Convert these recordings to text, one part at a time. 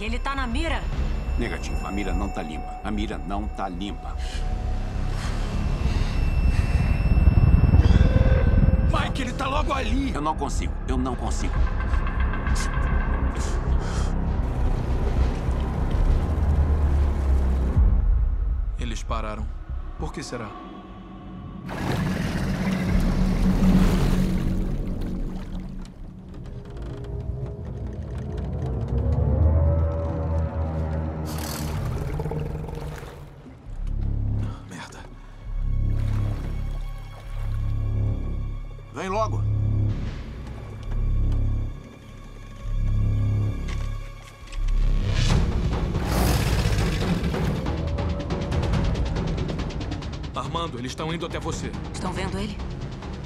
Ele tá na mira. Negativo, a mira não tá limpa. A mira não tá limpa. Mike, ele tá logo ali. Eu não consigo, eu não consigo. Eles pararam. Por que será? Armando, eles estão indo até você. Estão vendo ele?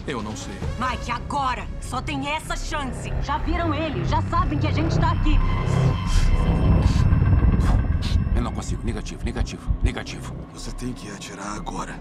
Eu não sei. Mike, agora! Só tem essa chance. Já viram ele, já sabem que a gente tá aqui. Eu não consigo. Negativo, negativo, negativo. Você tem que atirar agora.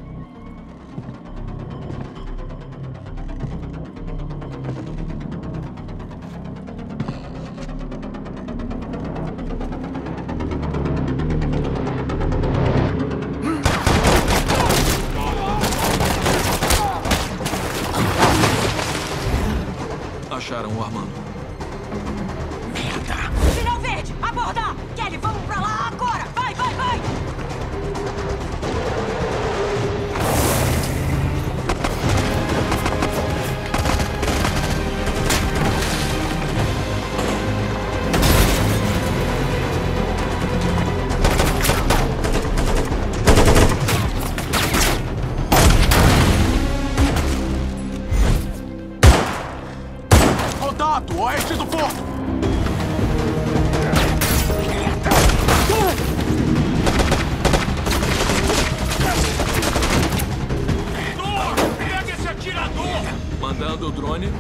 Mandando o drone.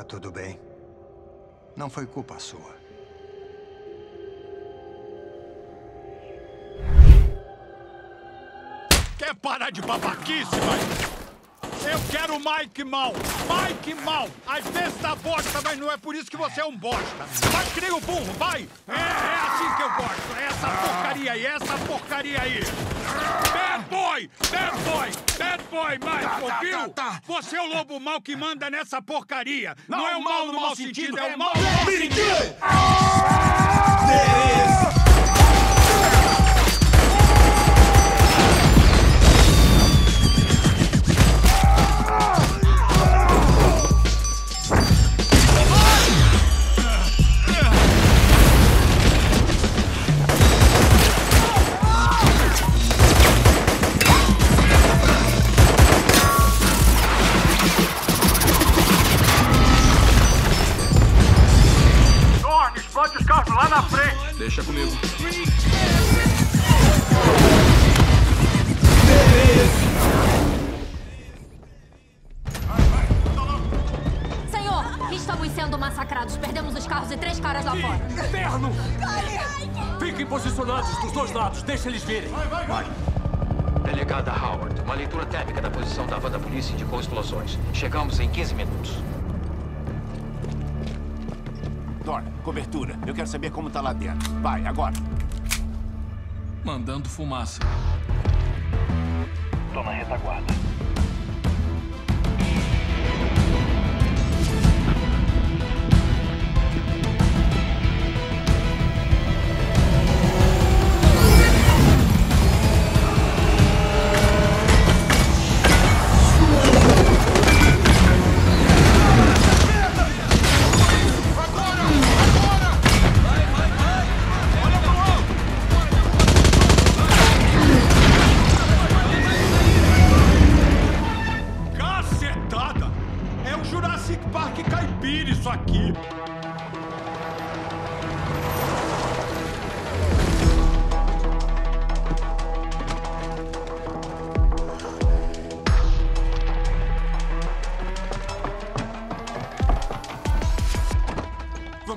Tá tudo bem. Não foi culpa sua. Quer parar de babaquice, Mike? Eu quero o Mike mal. Mike mal. Às vezes dá bosta, mas não é por isso que você é um bosta. Vai que nem o burro, vai. É, é assim que eu gosto. É essa porcaria aí, essa porcaria aí. Bad boy, bad boy, bad boy, Mike, ouviu? Você é o lobo mal que manda nessa porcaria. Não, é o mal no mau sentido, é o mal no Deixa comigo. Senhor, estamos sendo massacrados. Perdemos os carros e três caras lá fora. Inferno! Fiquem posicionados dos dois lados, deixa eles virem. Delegada Howard, uma leitura térmica da posição da van da polícia indicou explosões. Chegamos em 15 minutos. Thorne, cobertura. Eu quero saber como tá lá dentro. Vai, agora. Mandando fumaça. Tô na retaguarda.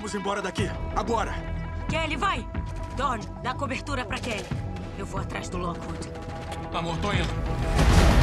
Vamos embora daqui, agora! Kelly, vai! Dorn, dá cobertura pra Kelly. Eu vou atrás do Lockwood. Amor, tô indo.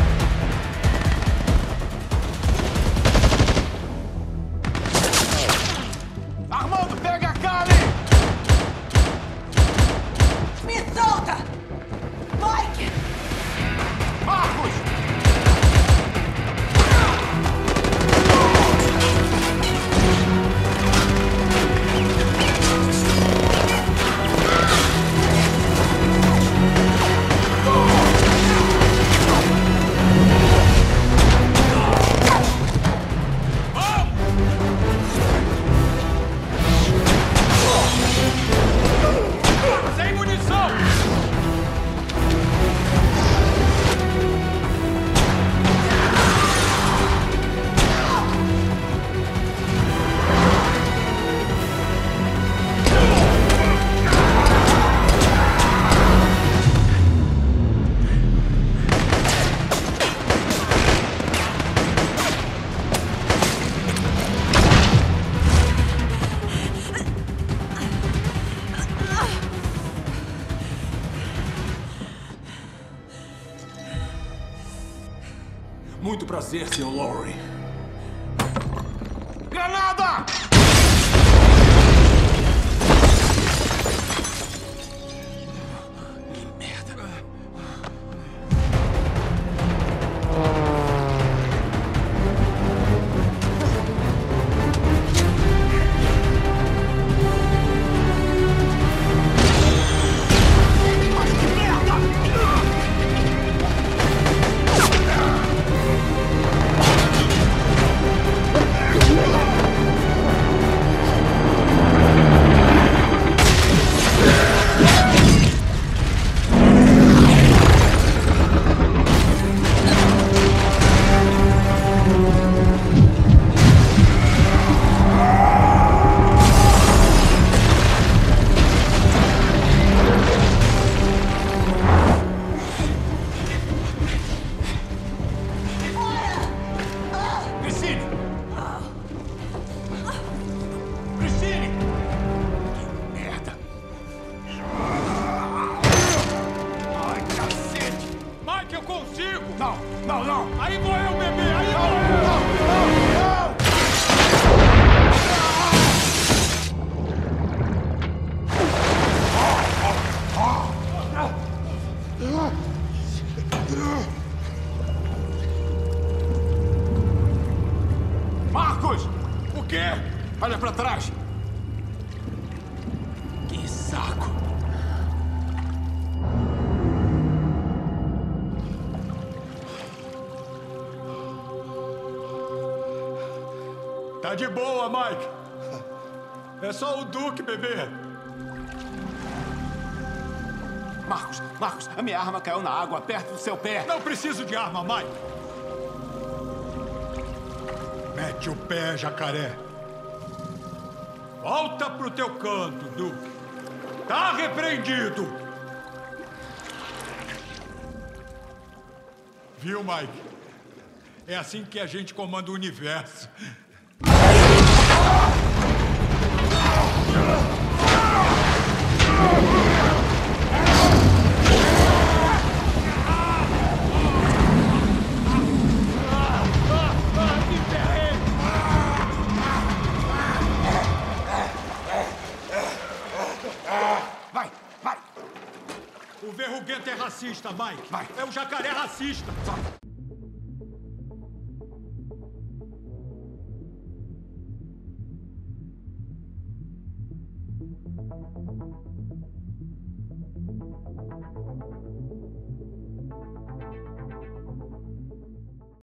Prazer, Sr. Lowry. Granada! Não, não! Aí vou eu, bebê! Aí Não, vou eu! não, não, não! Marcos! O quê? Olha pra trás! Tá de boa, Mike. É só o Duque, bebê. Marcos, Marcos, a minha arma caiu na água perto do seu pé. Não preciso de arma, Mike. Mete o pé, jacaré. Volta pro teu canto, Duque. Tá repreendido. Viu, Mike? É assim que a gente comanda o universo. Vai, vai! O verruguento é racista, Mike. Vai. É o jacaré racista.